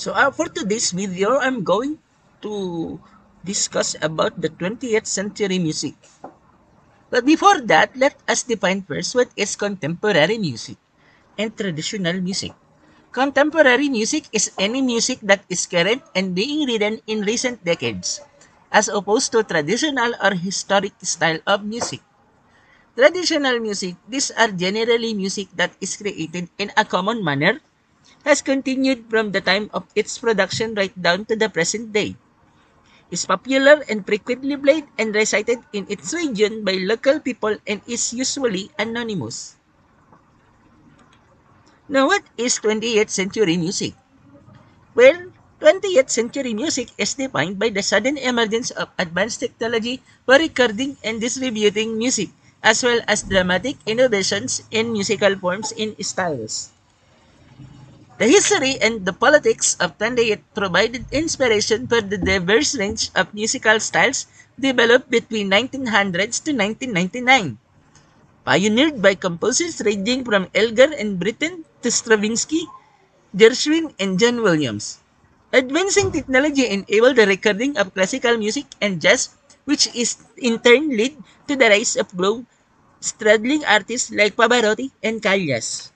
So uh, for today's video, I'm going to discuss about the 20th century music. But before that, let us define first what is contemporary music and traditional music. Contemporary music is any music that is current and being written in recent decades, as opposed to traditional or historic style of music. Traditional music, these are generally music that is created in a common manner has continued from the time of its production right down to the present day. Is popular and frequently played and recited in its region by local people and is usually anonymous. Now, what is 20th century music? Well, 20th century music is defined by the sudden emergence of advanced technology for recording and distributing music, as well as dramatic innovations in musical forms and styles. The history and the politics of 28 provided inspiration for the diverse range of musical styles developed between 1900s to 1999. Pioneered by composers ranging from Elgar and Britten to Stravinsky, Gershwin, and John Williams. Advancing technology enabled the recording of classical music and jazz, which is in turn led to the rise of globe straddling artists like Pavarotti and Callas.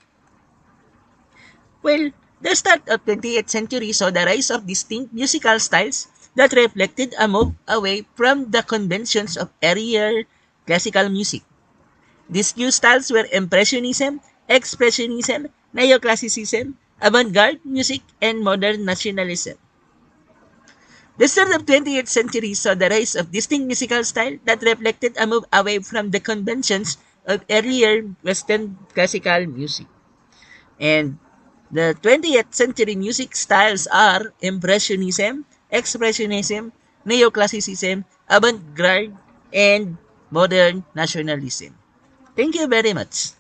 Well, the start of 20th century saw the rise of distinct musical styles that reflected a move away from the conventions of earlier classical music. These new styles were Impressionism, Expressionism, Neoclassicism, avant-garde music, and modern nationalism. The start of 20th century saw the rise of distinct musical style that reflected a move away from the conventions of earlier Western classical music. And The 20th century music styles are Impressionism, Expressionism, Neoclassicism, Avant-garde, and Modern Nationalism. Thank you very much.